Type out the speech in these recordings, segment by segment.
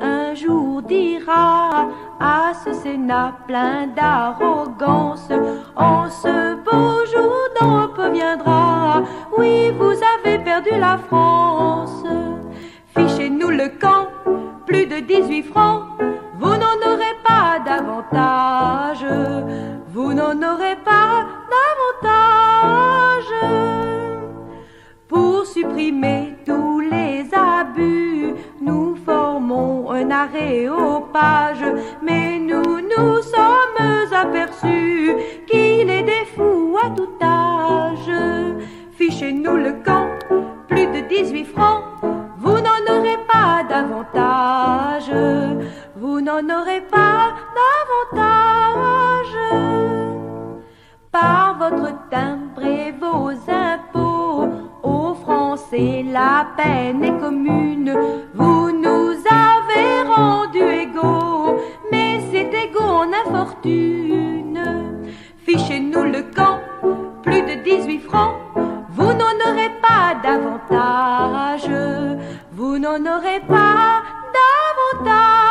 Un jour dira à ce Sénat plein d'arrogance, en ce beau jour d'Europe viendra, oui vous avez perdu la France. Fichez-nous le camp, plus de 18 francs, vous n'en aurez pas davantage, vous n'en aurez pas mais nous nous sommes aperçus qu'il est des fous à tout âge. Fichez-nous le camp, plus de 18 francs, vous n'en aurez pas davantage, vous n'en aurez pas davantage. Par votre timbre et vos impôts, aux Français la peine est commune, vous infortune. Fichez-nous le camp, plus de 18 francs, vous n'en aurez pas davantage, vous n'en aurez pas davantage.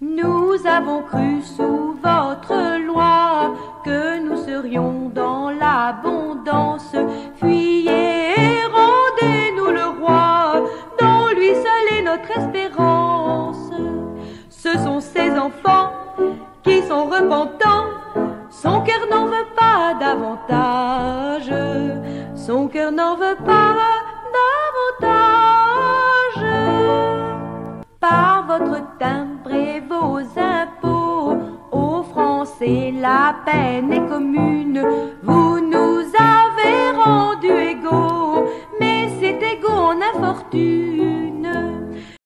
Nous avons cru sous votre loi que nous serions dans l'abondance. Fuyez et rendez-nous le roi, dont lui seul est notre espérance. Qui sont repentants, son cœur n'en veut pas davantage, son cœur n'en veut pas davantage. Par votre timbre et vos impôts, aux Français la peine est commune,